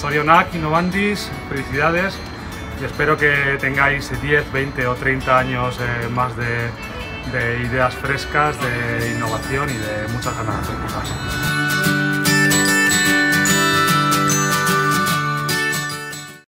Zorionak, Innovandis, felicidades y espero que tengáis 10, 20 o 30 años eh, más de, de ideas frescas, de innovación y de muchas ganas de cosas.